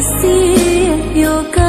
see you Color.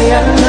I am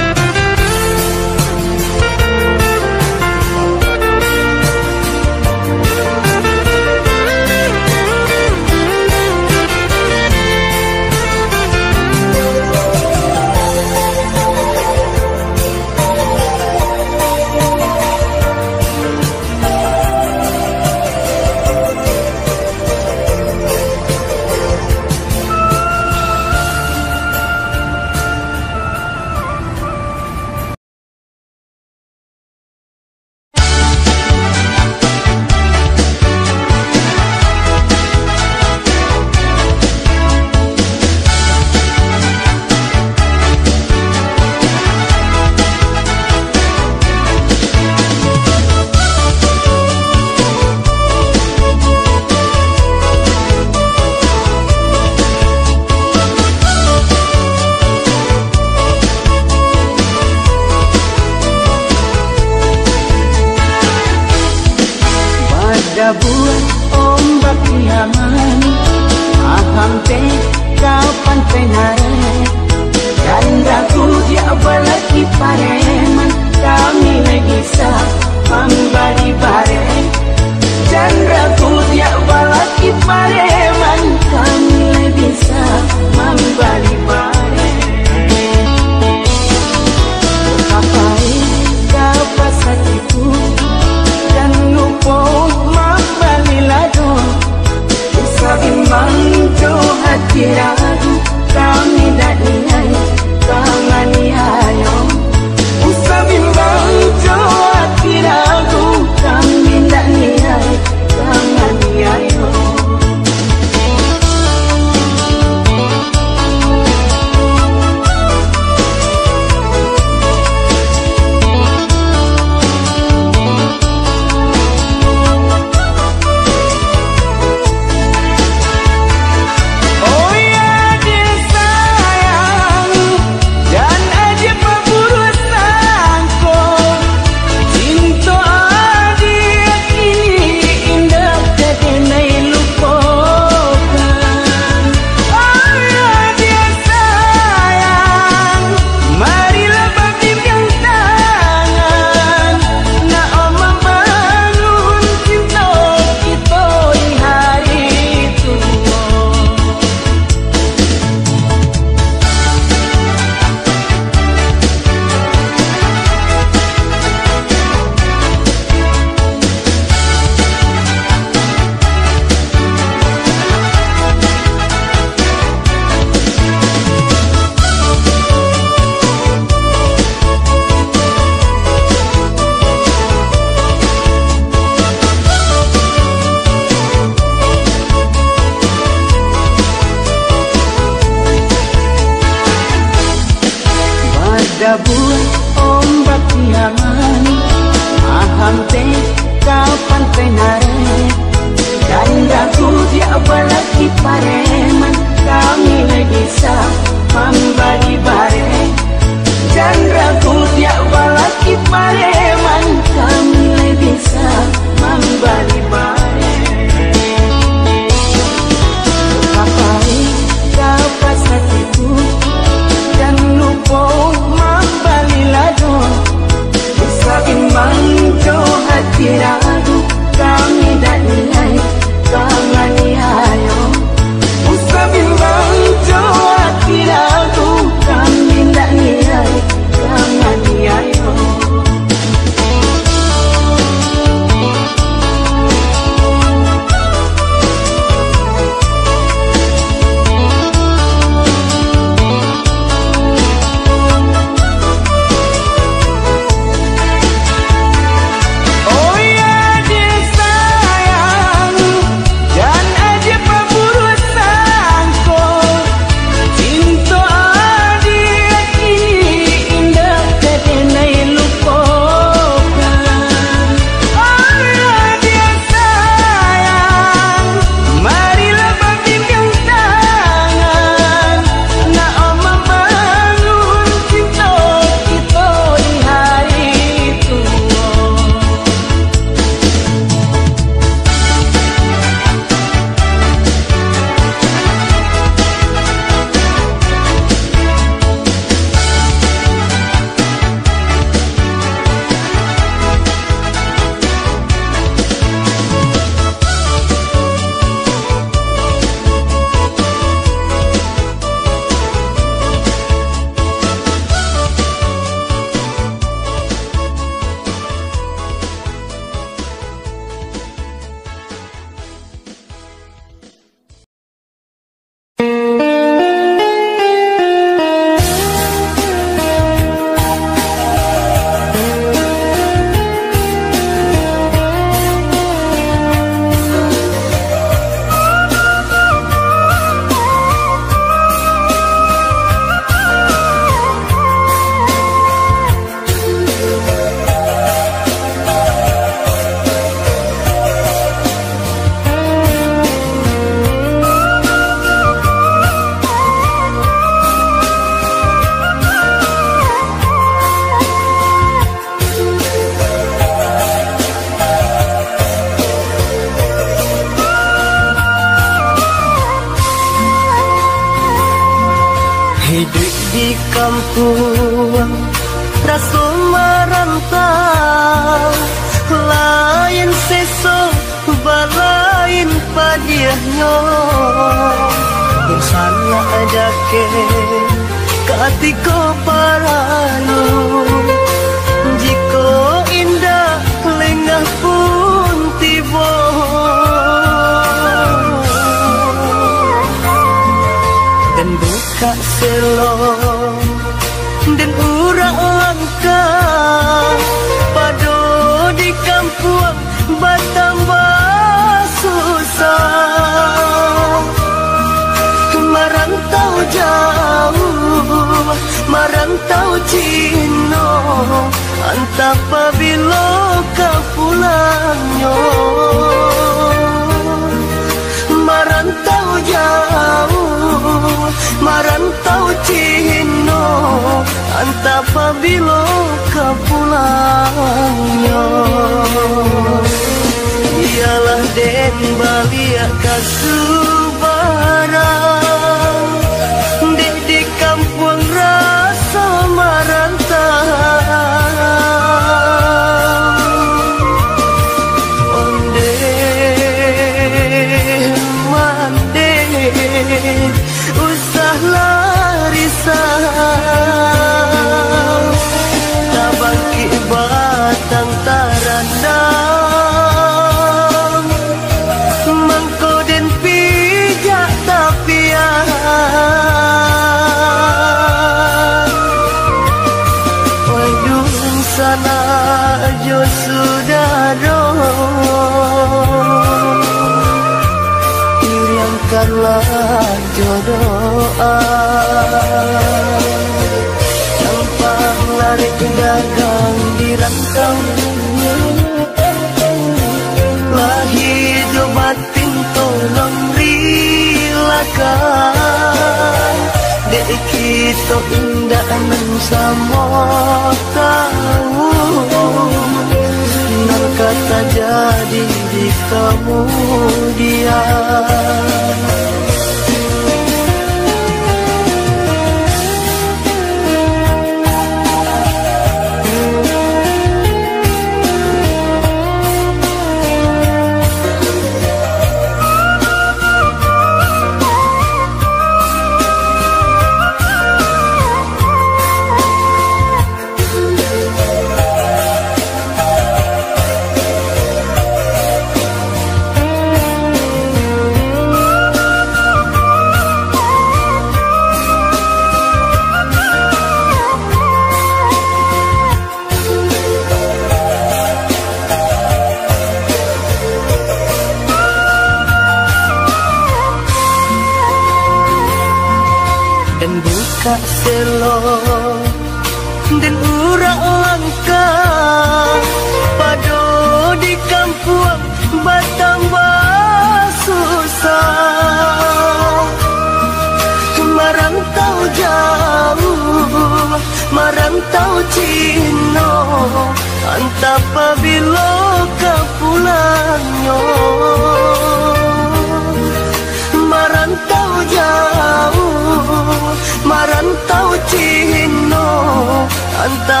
anta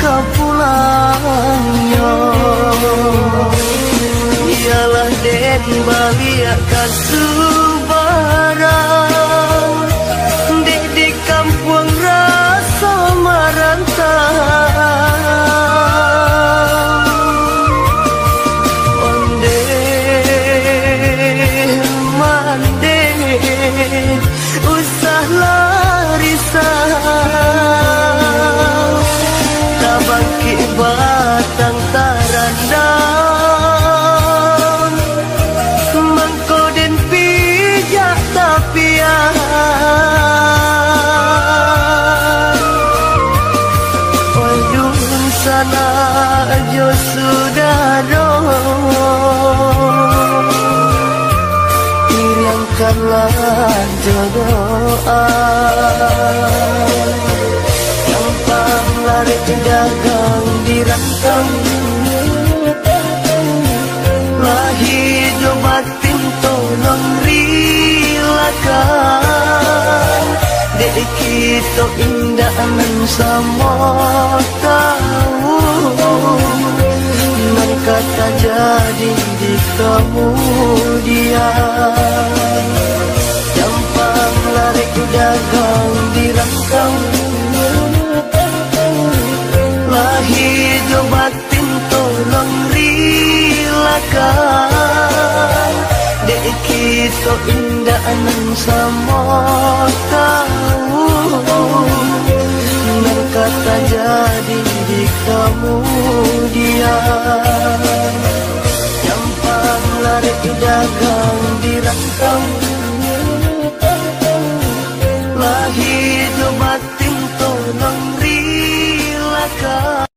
kau pulang ialah den balia kasubara. De di kampung rasa marantah Lanjut doa. Gampang lari tindakan di rantang Lahir jobat pintu non rilakan Dek kita indah nan sama tahu kata jadi di kemudian dagang dirangkau Lahir batin tolong rilakan Dek kita indah anan sama tahu kata jadi di kamu dia. Nyampang lari dagang dirangkau mahid lumating to ng rilaka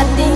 a ti.